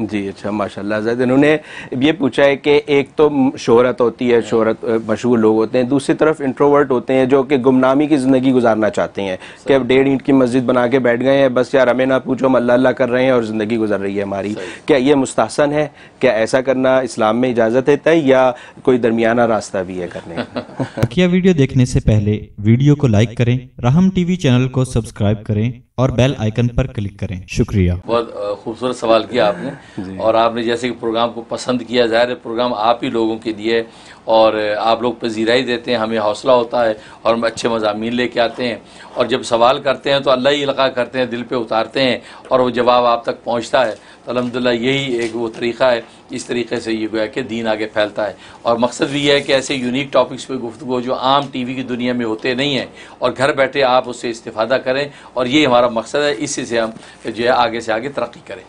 जी अच्छा माशाल्लाह। जैद इन्होंने ये पूछा है कि एक तो शोहरत होती है शोहरत मशहूर लोग होते हैं दूसरी तरफ़ इंट्रोवर्ट होते हैं जो कि गुमनामी की ज़िंदगी गुजारना चाहते हैं कि अब डेढ़ ईंट की मस्जिद बना के बैठ गए हैं बस यार हमें ना पूछो हम अल्लाह अल्लाह कर रहे हैं और ज़िंदगी गुजर रही है हमारी। क्या ये मुस्तासन है? क्या ऐसा करना इस्लाम में इजाज़त है तय या कोई दरमियाना रास्ता भी है करने का? वीडियो देखने से पहले वीडियो को लाइक करें राहम टीवी चैनल को सब्सक्राइब करें और बेल आइकन पर क्लिक करें। शुक्रिया। बहुत खूबसूरत सवाल किया आपने। और आपने जैसे कि प्रोग्राम को पसंद किया ज़ाहिर है प्रोग्राम आप ही लोगों के लिए और आप लोग पजीराई देते हैं हमें हौसला होता है और हम अच्छे मजामी लेके आते हैं। और जब सवाल करते हैं तो अल्लाह ही लगा करते हैं दिल पे उतारते हैं और वो जवाब आप तक पहुँचता है। तो अलहमदिल्ला यही एक वो तरीक़ा है इस तरीके से ये गोया कि दीन आगे फैलता है। और मकसद भी यह है कि ऐसे यूनिक टॉपिक्स पे गुफ्तु जो आम टी वी की दुनिया में होते नहीं हैं। और घर बैठे आप उससे इस्तेफादा करें और ये हमारा मकसद है, इसी से हम जो है आगे से आगे तरक्की करें।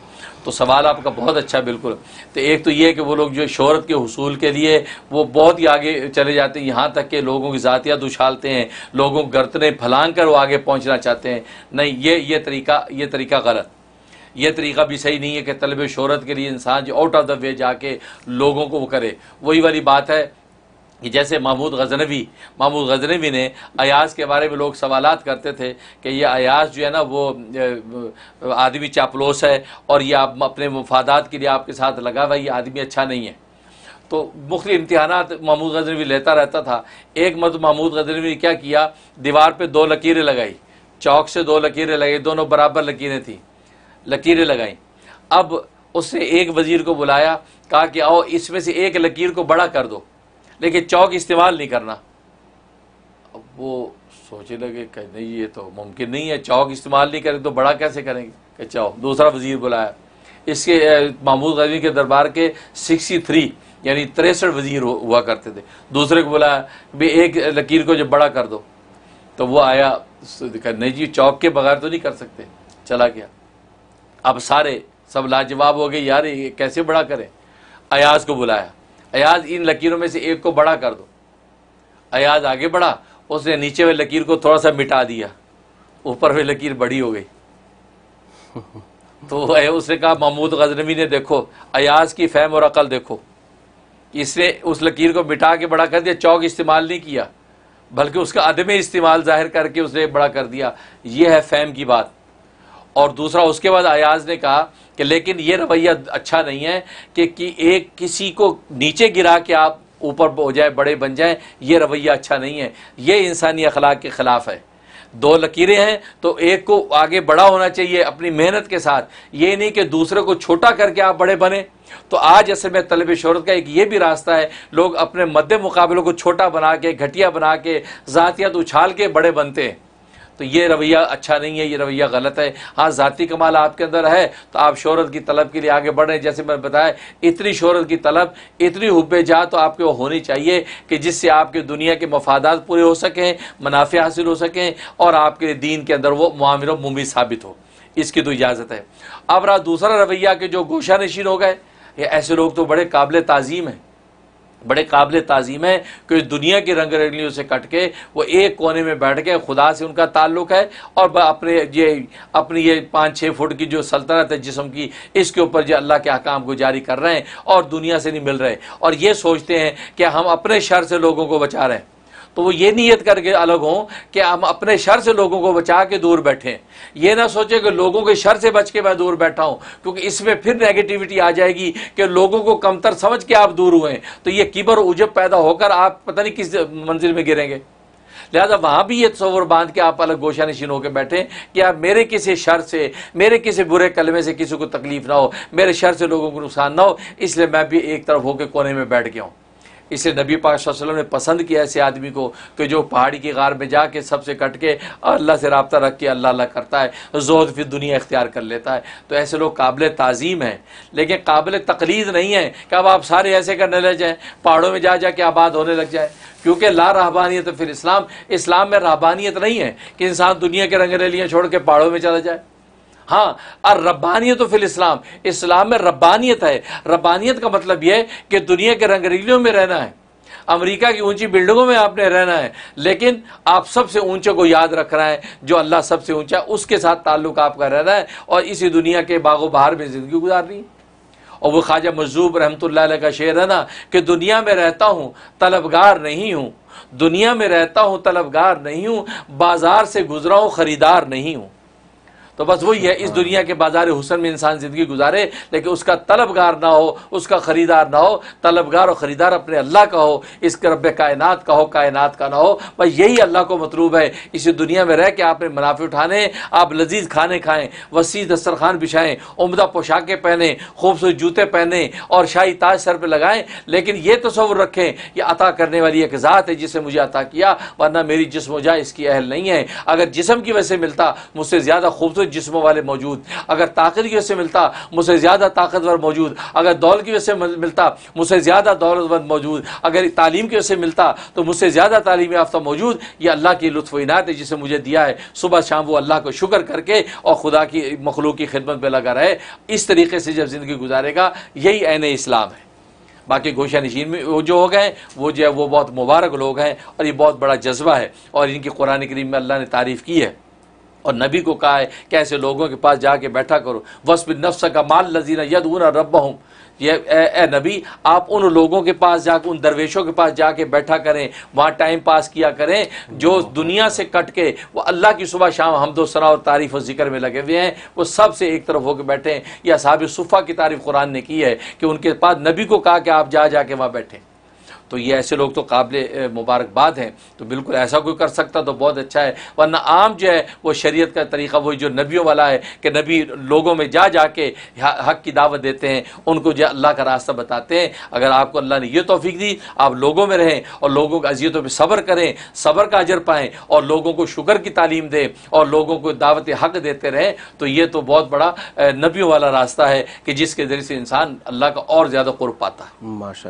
तो सवाल आपका बहुत अच्छा बिल्कुल। तो एक तो ये है कि वो लोग जो शहरत के हसूल के लिए वो बहुत ही आगे चले जाते हैं, यहाँ तक कि लोगों की ज़ातियात उछालते हैं, लोगों को गर्तने फलांग कर वो आगे पहुँचना चाहते हैं। नहीं, ये ये तरीका ये तरीका गलत। ये तरीका भी सही नहीं है कि तलब शहरत के लिए इंसान जो आउट ऑफ़ द वे जाके लोगों को वो करे। वही वाली बात है कि जैसे महमूद गजनवी महमूद गजनवी ने अयाज के बारे में लोग सवाल करते थे कि ये अयाज जो है ना, वो आदमी चापलोस है और ये आप अपने मफादात के लिए आपके साथ लगा हुआ ये आदमी अच्छा नहीं है। तो मुख्तु इम्तहान महमूद गजनवी लेता रहता था। एक मत महमूद गजनवी ने क्या किया? दीवार पर दो लकीरें लगाई। चौक से दो लकीरें लगाई, दोनों बराबर लकीरें थी। लकीरें लगाई। अब उसने एक वज़ीर को बुलाया, कहा कि आओ, इसमें से एक लकीर को बड़ा कर दो। लेकिन चौक इस्तेमाल नहीं करना। अब वो सोचे लगे कि नहीं, ये तो मुमकिन नहीं है, चौक इस्तेमाल नहीं करें तो बड़ा कैसे करेंगे? कि चौक दूसरा वज़ीर बुलाया। इसके महमूद गजी के दरबार के सिक्सटी थ्री यानी तिरसठ वज़ीर हुआ करते थे। दूसरे को बुलाया, भी एक लकीर को जब बड़ा कर दो। तो वो आया नहीं जी, चौक के बगैर तो नहीं कर सकते। चला गया। अब सारे, सब लाजवाब हो गए, यार, ये कैसे बड़ा करें? अयाज को बुलाया। अयाज, इन लकीरों में से एक को बड़ा कर दो। अयाज आगे बढ़ा, उसने नीचे वाली लकीर को थोड़ा सा मिटा दिया। ऊपर वाली लकीर बड़ी हो गई। तो उसने कहा, महमूद गजनवी ने देखो, अयाज की फहम और अकल देखो। इसने उस लकीर को मिटा के बड़ा कर दिया, चौक इस्तेमाल नहीं किया, बल्कि उसका अदम इस्तेमाल ज़ाहिर करके उसने बड़ा कर दिया। यह है फैम की बात। और दूसरा उसके बाद अयाज ने कहा कि लेकिन ये रवैया अच्छा नहीं है कि, कि एक किसी को नीचे गिरा के आप ऊपर हो जाए बड़े बन जाए ये रवैया अच्छा नहीं है। ये इंसानी अखलाक के ख़िलाफ़ है। दो लकीरें हैं तो एक को आगे बड़ा होना चाहिए अपनी मेहनत के साथ। ये नहीं कि दूसरे को छोटा करके आप बड़े बने। तो आज असल में तलब शहरत का एक ये भी रास्ता है लोग अपने मध्य मुकाबलों को छोटा बना के घटिया बना के ज़ातियात उछाल के बड़े बनते हैं। तो ये रवैया अच्छा नहीं है, ये रवैया गलत है। हाँ ज़ाती कमाल आपके अंदर है तो आप शहरत की तलब के लिए आगे बढ़ रहे जैसे मैंने बताया, इतनी शहरत की तलब, इतनी हुब्बे जा तो आपके वो होनी चाहिए कि जिससे आपके दुनिया के मफादात पूरे हो सकें, मुनाफे हासिल हो सकें और आपके दीन के अंदर वो मामिर मुमि साबित हो। इसकी तो इजाज़त है। अब रहा दूसरा रवैया के जो गोशा नशीन हो गए ऐसे लोग तो बड़े काबिल तज़ीम हैं। बड़े काबिल तज़ीम है कि दुनिया की रंग रंगलियों से कट के वो एक कोने में बैठ के खुदा से उनका ताल्लुक है और अपने ये, अपनी ये पाँच छः फुट की जो सल्तनत है जिसम की, इसके ऊपर जो अल्लाह के अकाम को जारी कर रहे हैं और दुनिया से नहीं मिल रहे। और ये सोचते हैं कि हम अपने शर से लोगों को बचा रहे हैं। तो वो ये नीयत करके अलग हों कि हम अपने शर से लोगों को बचा के दूर बैठें। ये ना सोचे कि लोगों के शर से बच के मैं दूर बैठा हूँ, क्योंकि इसमें फिर नेगेटिविटी आ जाएगी कि लोगों को कमतर समझ के आप दूर हुए तो ये किबर उजब पैदा होकर आप पता नहीं किस मंजिल में गिरेंगे। लिहाजा वहाँ भी ये तस्वर बाँध के आप अलग गोशा नशीन होकर बैठे कि आप मेरे किसी शर से, मेरे किसी बुरे कलमे से किसी को तकलीफ़ ना हो, मेरे शर से लोगों को नुकसान ना हो, इसलिए मैं भी एक तरफ़ होकर कोने में बैठ गया हूँ। इसे नबी पाक वसल्लम ने पसंद किया ऐसे आदमी को कि जो पहाड़ी की गार में जाके सबसे कट के अल्लाह से रबता रख के अल्लाह अल्लाह करता है जोहद फिर दुनिया इख्तियार कर लेता है। तो ऐसे लोग काबिल तज़ीम हैं, लेकिन काबिल तकलीद नहीं है कि अब आप सारे ऐसे करने लग जाएँ, पहाड़ों में जा जा के आबाद होने लग जाए। क्योंकि ला रहबानियत फिर इस्लाम इस्लाम में रहबानियत नहीं है कि इंसान दुनिया के रंग रैलियाँ छोड़ के पहाड़ों में चला जाए। हाँ और रब्बानियत फिल इस्लाम। इस्लाम में रब्बानियत है। रब्बानियत का मतलब यह है कि दुनिया के रंगरीलियों में रहना है। अमेरिका की ऊँची बिल्डिंगों में आपने रहना है। लेकिन आप सबसे ऊँचे को याद रख रखना है, जो अल्लाह सबसे ऊँचा उसके साथ ताल्लुक आपका रहना है और इसी दुनिया के बागो बहार में ज़िंदगी गुजारनी है। और वो ख्वाजा मजूब रहमतुल्लाह का शेर है ना, कि दुनिया में रहता हूँ, तलबगार नहीं हूँ। दुनिया में रहता हूँ, तलबगार नहीं हूँ। बाज़ार से गुजरा हूँ, ख़रीदार नहीं हूँ। तो बस वही है, इस दुनिया के बाज़ार हुसन में इंसान ज़िंदगी गुजारे, लेकिन उसका तलबगार ना हो, उसका ख़रीदार ना हो, तलबगार और ख़रीदार अपने अल्लाह का हो इस रब कायनात का हो, कायनात का ना हो। बस यही अल्लाह को मतलूब है। इसी दुनिया में रह के आपने मुनाफे उठाने, आप लजीज खाने खाएँ वसी दस्तरखान बिछाएँ, उमदा पोशाकें पहने, खूबसूरत जूते पहने और शाही ताज सर पर लगाएँ, लेकिन ये तस्वुर रखें, ये अता करने वाली एक ज़ात है जिसे मुझे अता किया, वरना मेरी जिसम जा इसकी अहल नहीं है। अगर जिसम की वजह से मिलता, मुझसे ज़्यादा खूबसूरत जिसमों वाले मौजूद। अगर ताकत की वजह से मिलता, मुझसे ज़्यादा ताकतवर मौजूद। अगर दौल की वजह से मिलता, मुझसे ज़्यादा दौलतमंद मौजूद। अगर तालीम की वजह से मिलता तो मुझसे ज़्यादा तालीम याफ्ता मौजूद। ये अल्लाह की लुत्फ इनात है जिसे मुझे दिया है। सुबह शाम वो अल्लाह को शुक्र करके और खुदा की मखलूक की खिदमत में लगा रहे। इस तरीके से जब ज़िंदगी गुजारेगा, यही एन इस्लाम है। बाकी गोशा नशीन में वो जो हो गए वो जो है, वो बहुत मुबारक लोग हैं और ये बहुत बड़ा जज्बा है। और इनकी कुरान करीम में अल्लाह ने तारीफ़ की है। और नबी को कहा है कि ऐसे लोगों के पास जाके बैठा करो। वसब नफ्स का माल लजीना यद ऊना रब हूँ ये ए, ए नबी आप उन लोगों के पास जाकर उन दरवेशों के पास जाके बैठा करें वहाँ टाइम पास किया करें जो दुनिया से कट के वो अल्लाह की सुबह शाम हमदो सना और तारीफ़ और ज़िक्र में लगे हुए हैं वो सबसे एक तरफ़ होकर बैठे हैं। साहब सुफ़ा की तारीफ़ कुरान ने की है कि उनके पास नबी को कहा कि आप जा जाके वहाँ बैठें। तो ये ऐसे लोग तो काबिल मुबारकबाद हैं। तो बिल्कुल ऐसा कोई कर सकता तो बहुत अच्छा है। वरना आम जो है, वो शरीयत का तरीक़ा वही जो नबियों वाला है कि नबी लोगों में जा जा के हक़ की दावत देते हैं, उनको जो अल्लाह का रास्ता बताते हैं। अगर आपको अल्लाह ने यह तोफ़ी दी, आप लोगों में रहें और लोगों की अजियतों पर सब्र करें, सब्र का अजर पाएँ और लोगों को शुक्र की तालीम दें और लोगों को दावत हक़ देते रहें तो ये तो बहुत बड़ा नबियों वाला रास्ता है कि जिसके ज़रिए से इंसान अल्लाह का और ज़्यादा कुर्ब पाता है। माशा